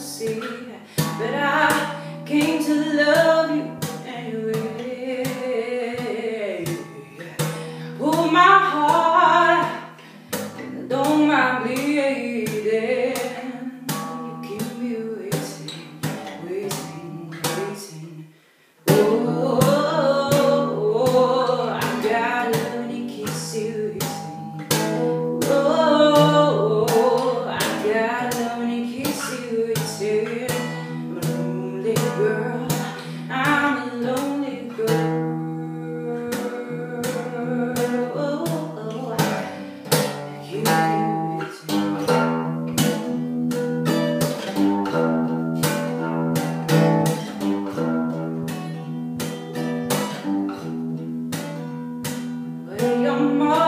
see but I came to love. Come